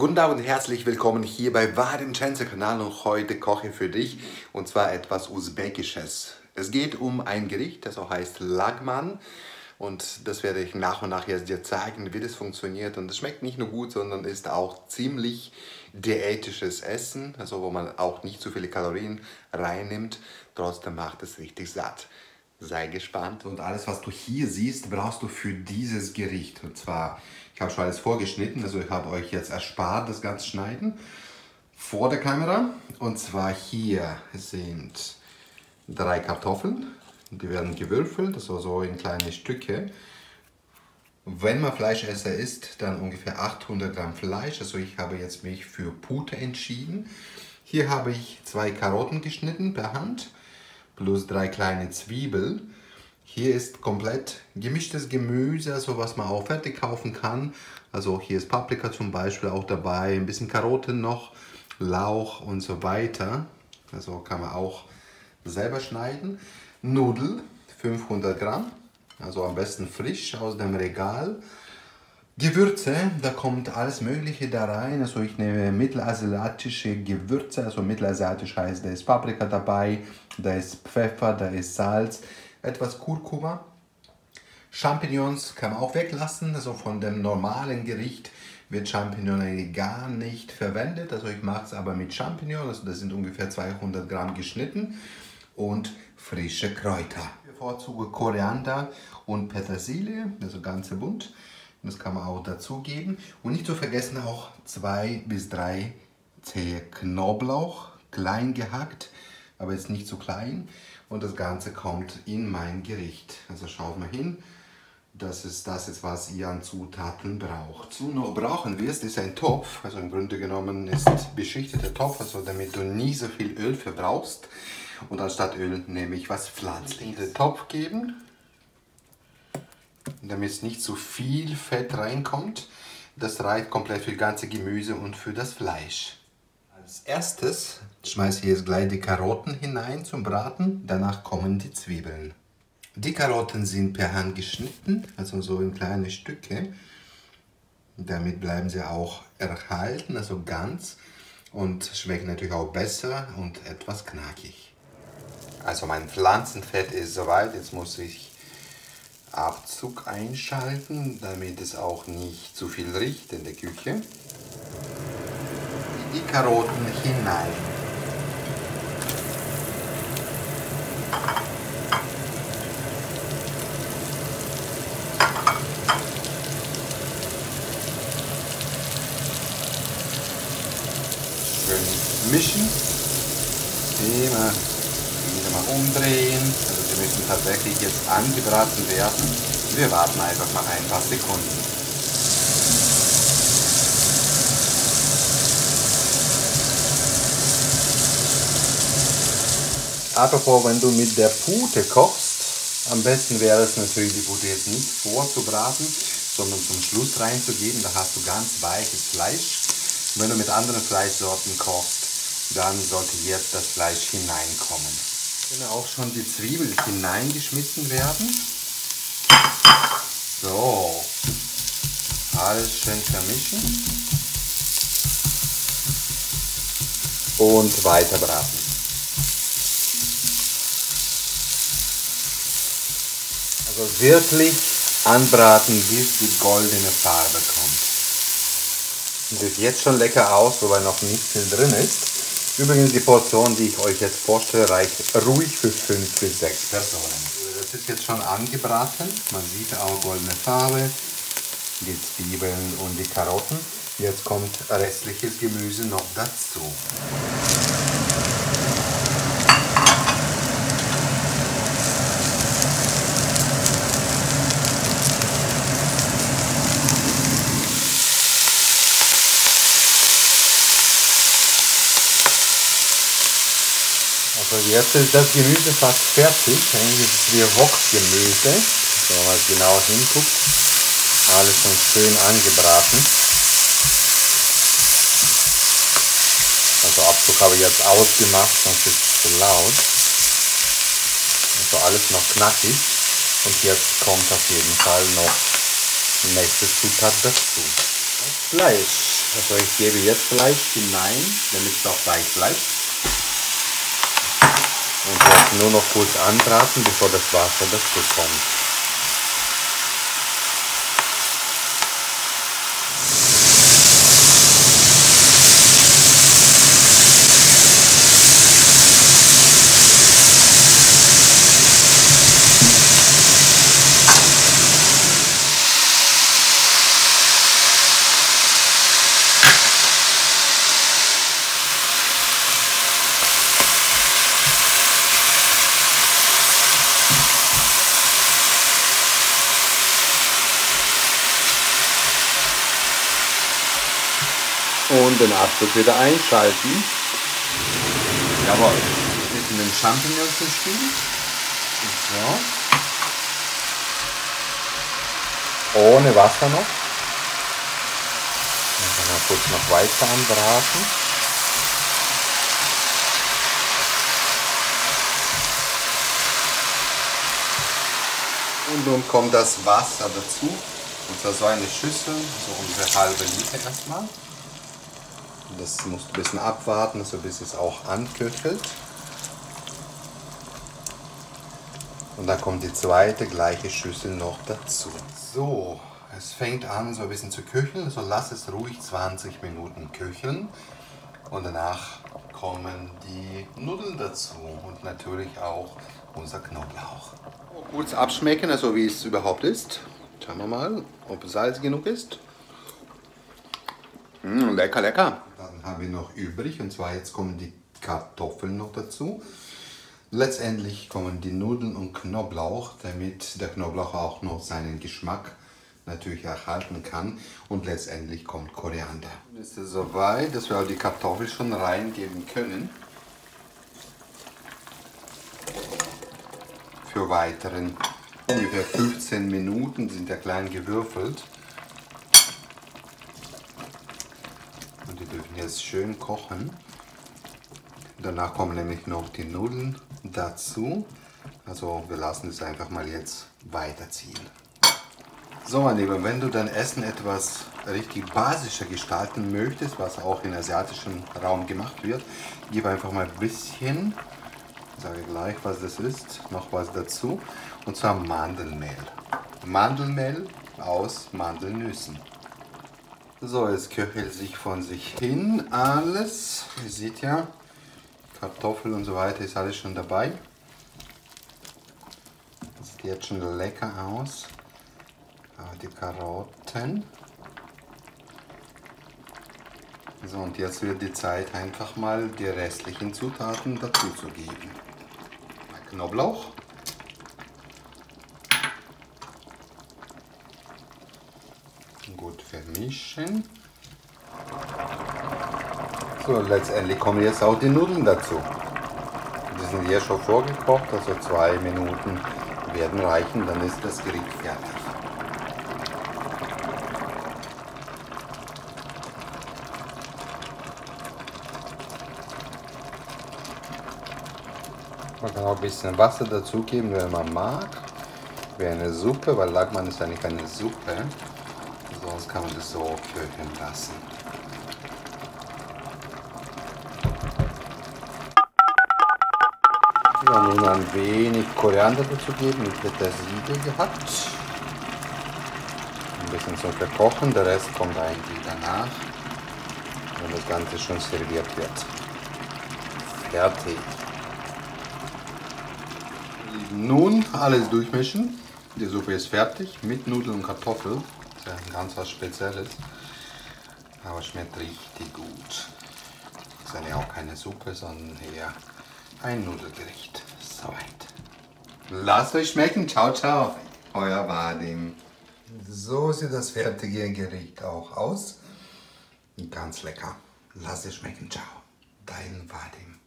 Guten Tag und herzlich willkommen hier bei Wadenschenze Kanal und heute koche ich für dich und zwar etwas Usbekisches. Es geht um ein Gericht, das auch heißt Lagman und das werde ich nach und nach jetzt dir zeigen, wie das funktioniert und es schmeckt nicht nur gut, sondern ist auch ziemlich diätisches Essen, also wo man auch nicht zu viele Kalorien reinnimmt, trotzdem macht es richtig satt. Sei gespannt. Und alles, was du hier siehst, brauchst du für dieses Gericht. Und zwar, ich habe schon alles vorgeschnitten, also ich habe euch jetzt erspart das ganze Schneiden vor der Kamera. Und zwar hier sind drei Kartoffeln. Die werden gewürfelt, also so in kleine Stücke. Wenn man Fleischesser ist, dann ungefähr 800 Gramm Fleisch. Also ich habe jetzt mich für Pute entschieden. Hier habe ich zwei Karotten geschnitten per Hand plus drei kleine Zwiebeln. Hier ist komplett gemischtes Gemüse, also was man auch fertig kaufen kann. Also hier ist Paprika zum Beispiel auch dabei, ein bisschen Karotten noch, Lauch und so weiter. Also kann man auch selber schneiden. Nudel 500 Gramm, also am besten frisch aus dem Regal. Gewürze, da kommt alles Mögliche da rein. Also ich nehme mittelasiatische Gewürze, also mittelasiatisch heißt, da ist Paprika dabei, da ist Pfeffer, da ist Salz, etwas Kurkuma. Champignons kann man auch weglassen, also von dem normalen Gericht wird Champignon gar nicht verwendet. Also ich mache es aber mit Champignons, also das sind ungefähr 200 Gramm geschnitten und frische Kräuter. Ich bevorzuge Koriander und Petersilie, also ganze Das kann man auch dazugeben. Und nicht zu vergessen auch zwei bis drei Zehe Knoblauch, klein gehackt, aber jetzt nicht zu klein. Und das Ganze kommt in mein Gericht. Also schaut mal hin. Das ist das, ist, was ihr an Zutaten braucht. Was du noch brauchen wirst, ist ein Topf. Also im Grunde genommen ist beschichteter Topf, also damit du nie so viel Öl verbrauchst. Und anstatt Öl nehme ich was Pflanzliches. Den Topf geben, damit es nicht zu viel Fett reinkommt. Das reicht komplett für das ganze Gemüse und für das Fleisch. Als erstes schmeiße ich jetzt gleich die Karotten hinein zum Braten, danach kommen die Zwiebeln. Die Karotten sind per Hand geschnitten, also so in kleine Stücke. Damit bleiben sie auch erhalten, also ganz und schmecken natürlich auch besser und etwas knackig. Also mein Pflanzenfett ist soweit, jetzt muss ich Abzug einschalten, damit es auch nicht zu viel riecht in der Küche. Die Karotten hinein. Schön mischen. Immer wieder mal umdrehen. Müssen tatsächlich jetzt angebraten werden. Wir warten einfach mal ein paar Sekunden. Apropos, wenn du mit der Pute kochst, am besten wäre es natürlich, die Pute jetzt nicht vorzubraten, sondern zum Schluss reinzugeben. Da hast du ganz weiches Fleisch. Und wenn du mit anderen Fleischsorten kochst, dann sollte jetzt das Fleisch hineinkommen können auch schon die Zwiebeln hineingeschmissen werden. So, alles schön vermischen und weiter braten. Also wirklich anbraten, bis die goldene Farbe kommt. Sieht jetzt schon lecker aus, wobei noch nicht viel drin ist. Übrigens, die Portion, die ich euch jetzt vorstelle, reicht ruhig für 5 bis 6 Personen. Das ist jetzt schon angebraten. Man sieht auch goldene Farbe, die Zwiebeln und die Karotten. Jetzt kommt restliches Gemüse noch dazu. Jetzt ist das Gemüse fast fertig. Eigentlich ist es wie Wokgemüse. Wenn man genau hinguckt. Alles schon schön angebraten. Also Abzug habe ich jetzt ausgemacht, sonst ist es zu laut. Also alles noch knackig. Und jetzt kommt auf jeden Fall noch nächste Zutat dazu. Fleisch. Also ich gebe jetzt Fleisch hinein, damit es auch weich bleibt. Und jetzt nur noch kurz anbraten, bevor das Wasser dazu kommt. Und den Abzug wieder einschalten. Jawohl, in den Champignons im Spiel. So. Ohne Wasser noch. Dann mal kurz noch weiter anbraten. Und nun kommt das Wasser dazu. Und zwar so eine Schüssel, so ungefähr halbe Liter erstmal. Das musst du ein bisschen abwarten, so bis es auch anköchelt. Und dann kommt die zweite gleiche Schüssel noch dazu. So, es fängt an so ein bisschen zu köcheln, also lass es ruhig 20 Minuten köcheln. Und danach kommen die Nudeln dazu und natürlich auch unser Knoblauch. Kurz abschmecken, also wie es überhaupt ist. Schauen wir mal, ob es salzig genug ist. Mmh, lecker, lecker. Haben wir noch übrig und zwar jetzt kommen die Kartoffeln noch dazu. Letztendlich kommen die Nudeln und Knoblauch, damit der Knoblauch auch noch seinen Geschmack natürlich erhalten kann. Und letztendlich kommt Koriander. Ist es soweit, dass wir auch die Kartoffeln schon reingeben können. Für weiteren ungefähr 15 Minuten sind der klein gewürfelt. Dürfen jetzt schön kochen. Danach kommen nämlich noch die Nudeln dazu. Also wir lassen es einfach mal jetzt weiterziehen. So mein Lieber, wenn du dein Essen etwas richtig basischer gestalten möchtest, was auch im asiatischen Raum gemacht wird, gib einfach mal ein bisschen, sage gleich was das ist, noch was dazu, und zwar Mandelmehl. Mandelmehl aus Mandelnüssen. So, es köchelt sich von sich hin alles. Ihr seht ja, Kartoffel und so weiter ist alles schon dabei. Das sieht jetzt schon lecker aus. Die Karotten. So, und jetzt wird die Zeit einfach mal die restlichen Zutaten dazu zu geben. Knoblauch. Gut vermischen. So, letztendlich kommen jetzt auch die Nudeln dazu. Die sind hier schon vorgekocht, also zwei Minuten werden reichen, dann ist das Gericht fertig. Man kann auch ein bisschen Wasser dazugeben, wenn man mag. Wie eine Suppe, weil Lagmann ist eigentlich eine Suppe sonst kann man das so köcheln lassen. Ja, nun ein wenig Koriander dazu geben mit Petersilie gehabt. Ein bisschen zum Verkochen, der Rest kommt eigentlich danach, wenn das Ganze schon serviert wird. Fertig. Nun alles durchmischen. Die Suppe ist fertig mit Nudeln und Kartoffeln ganz was Spezielles. Aber schmeckt richtig gut. Ist ja auch keine Suppe, sondern eher ein Nudelgericht. Soweit. Lasst euch schmecken. Ciao, ciao. Euer Vadim. So sieht das fertige Gericht auch aus. Ganz lecker. Lasst es schmecken. Ciao. Dein Vadim.